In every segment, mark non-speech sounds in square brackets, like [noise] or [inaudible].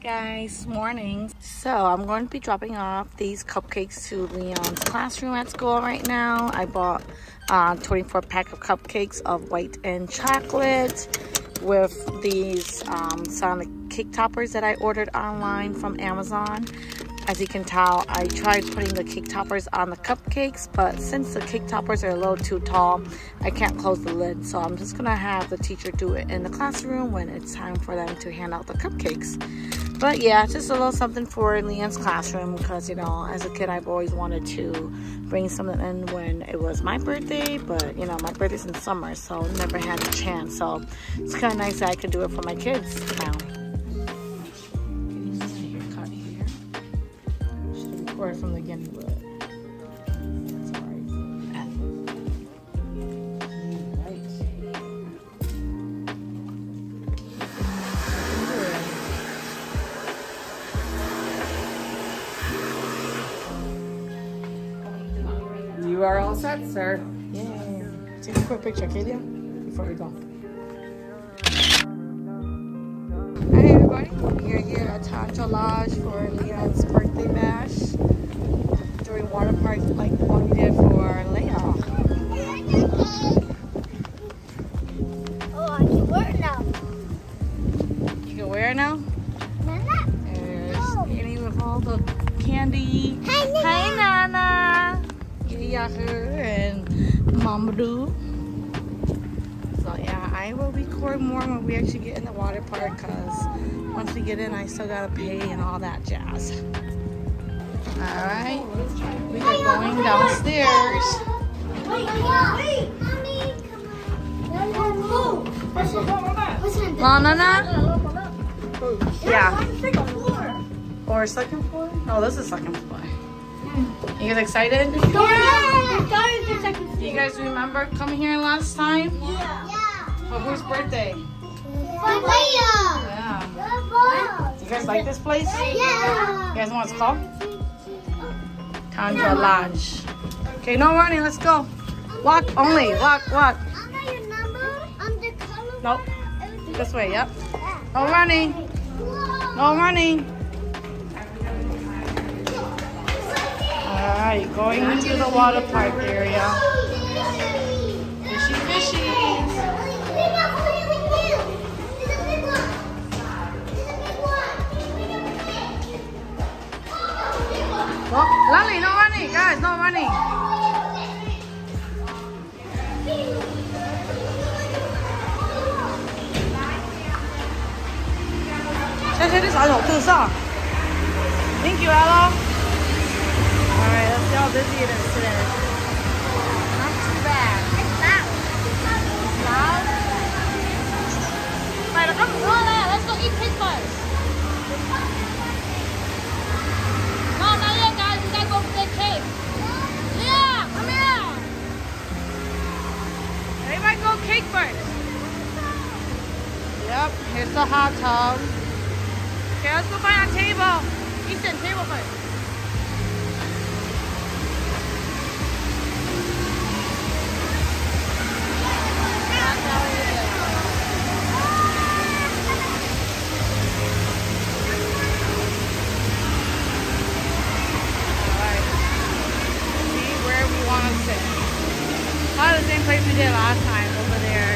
guys, morning. So I'm going to be dropping off these cupcakes to Leon's classroom at school right now. I bought uh, 24 pack of cupcakes of white and chocolate with these um, Sonic cake toppers that I ordered online from Amazon. As you can tell, I tried putting the cake toppers on the cupcakes, but since the cake toppers are a little too tall, I can't close the lid. So I'm just gonna have the teacher do it in the classroom when it's time for them to hand out the cupcakes. But yeah, just a little something for Leon's classroom because, you know, as a kid, I've always wanted to bring something in when it was my birthday, but, you know, my birthday's in summer, so never had a chance. So it's kind of nice that I could do it for my kids now. or from the beginning, sir. Yeah. Take a quick picture, Kalia, before we go. Hi everybody, we are here at Tundra Lodge for Leon's birthday bash doing water park like the one we did for Leo. Oh, I can wear it now. You can wear it now? Nana. There's. Annie with all the candy. Hi, Nana. Hi, Nana. Yahoo and Mamadou. So yeah, I will record more when we actually get in the water park because once we get in, I still gotta pay and all that jazz. All right, we are going downstairs. Wait, wait. Mommy, come on. Nana? Yeah. Or second floor? No, this is second floor. You guys excited? Yeah. Started the second floor. You guys remember coming here last time? Yeah. For whose birthday? For Leo. Yeah. You guys like this place? Yeah. You Yeah. guys know what it's called? Tundra Lodge. Okay, no running. Let's go. Walk only. Walk, walk. I know your number on the color. Nope. This way. Yep. No running. No running. Alright, going into the water park area. Fishy fishies. Oh, Lolly, not running, guys, not running. Thank you, Ella. All right, let's see how busy it is today. Not too bad. Loud. Right, come on, let's go eat cake first. No, not yet, guys. We gotta go get cake. Yeah, come here. Everybody go cake first. Yep, here's the hot tub. Okay, let's go find a table. Easton, table first. Did last time over there.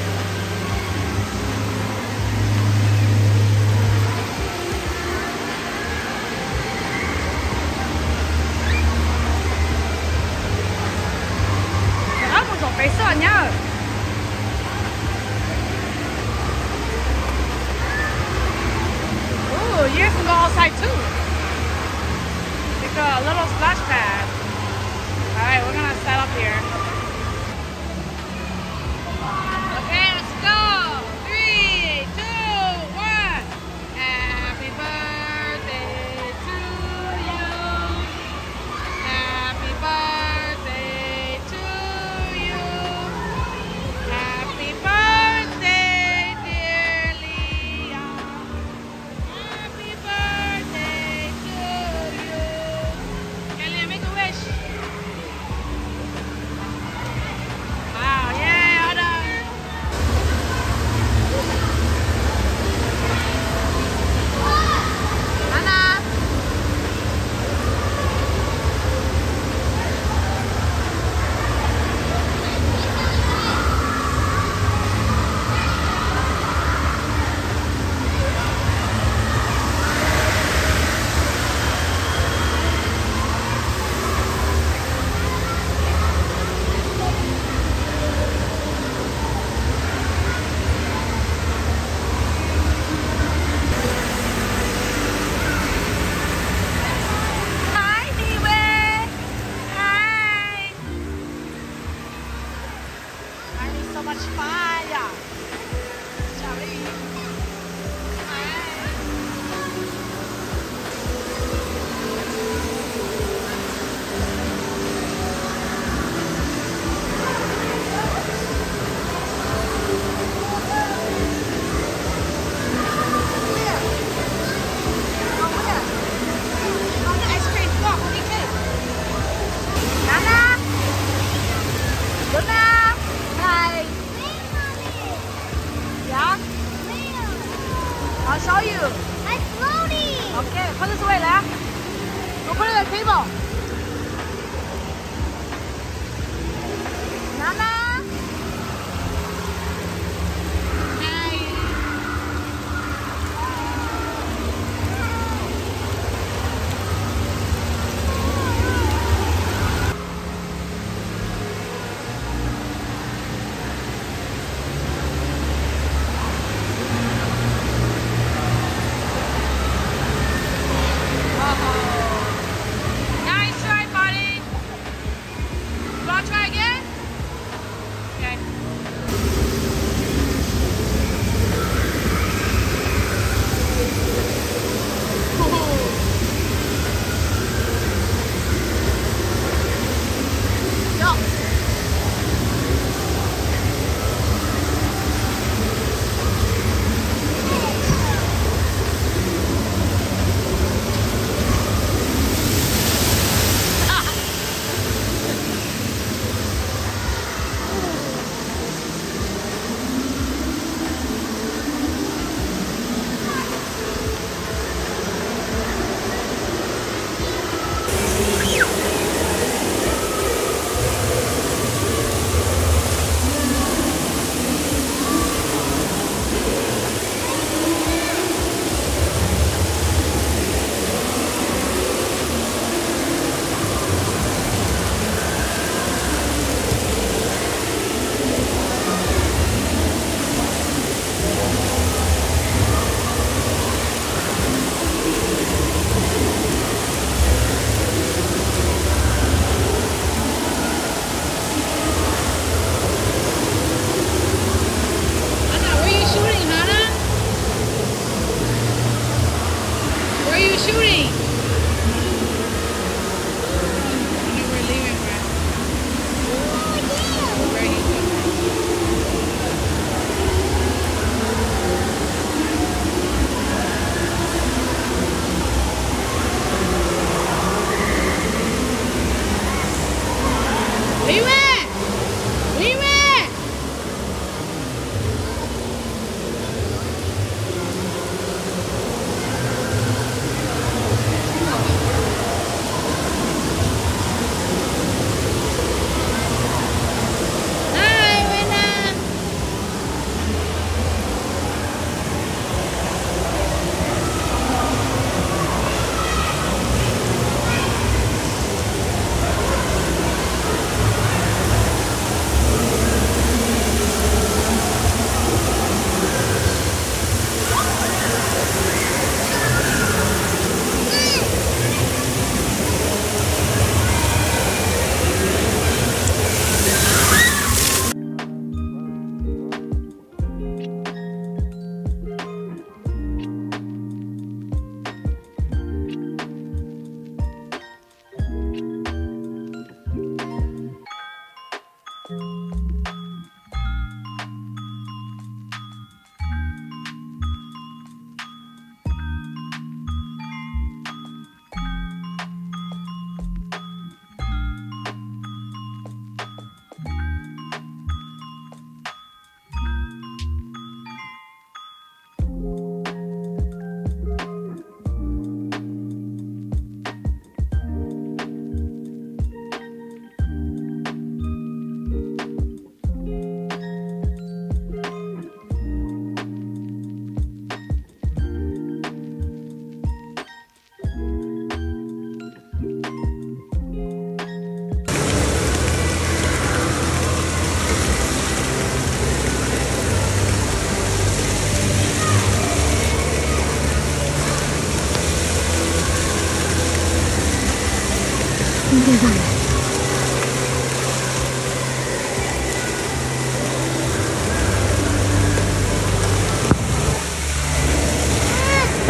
Phải sợ nhá. Ooh, you can go outside too. Like a little splash pad.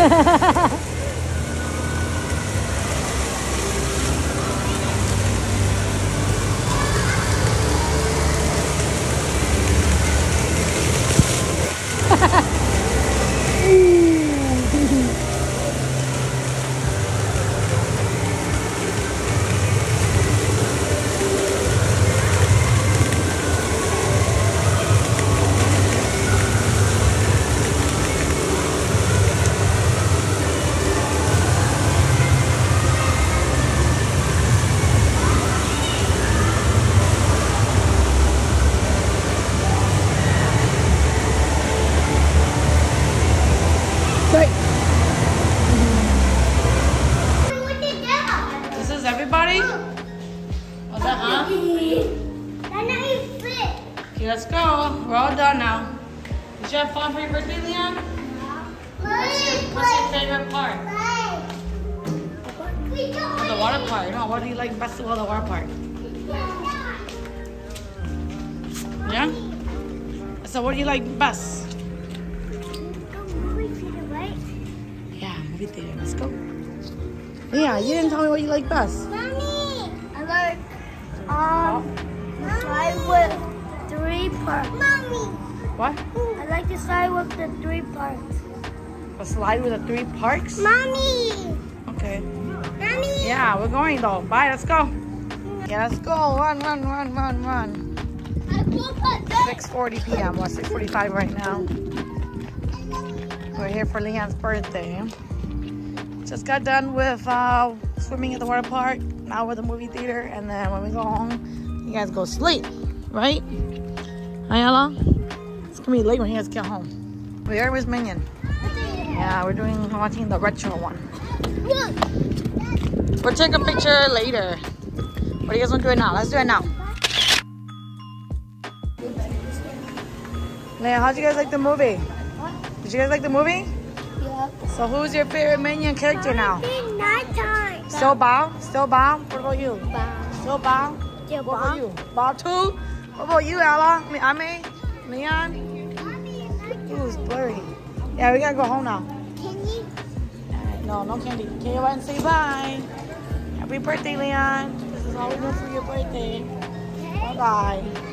At that. This [laughs] What's oh, that, huh? That's not even fit. Okay, let's go. We're all done now. Did you have fun for your birthday, Leon? What's your, what's your favorite part? The water park. No, what do you like best about the water park? Yeah? So what do you like best? Oh movie the right. Yeah, movie theater. Let's go. Yeah, you didn't tell me what you like best. I like um slide with three parts. Mommy. What? I like to slide with the three parts. A slide with the three parks? Mommy. Okay. Mommy. Yeah, we're going though. Bye, let's go. Yeah, let's go. Run, run, run, run, run. I will 6.40 p.m. Well, 6.45 right now. We're here for Leon's birthday. Just got done with uh, swimming at the water park. We're at the movie theater. And then when we go home, you guys go sleep. Right? Hi, Ella? It's to be late when you guys get home. We're with Minion. Yeah, we're doing watching the retro one. We'll take a picture later. What do you guys want to do it now? Let's do it now. Leia, how'd you guys like the movie? Did you guys like the movie? Yep. So who's your favorite Minion character now? Still Bob? Still Bob? What about you? Bye. Still Bob? Yeah, What about you? Bob too? What about you, Ella? Me, Ame? Leon? Ooh, it's blurry. Yeah, we gotta go home now. Can you? No, no candy. Can you go ahead and say bye? Happy birthday, Leon. This is all we do for your birthday. Bye-bye.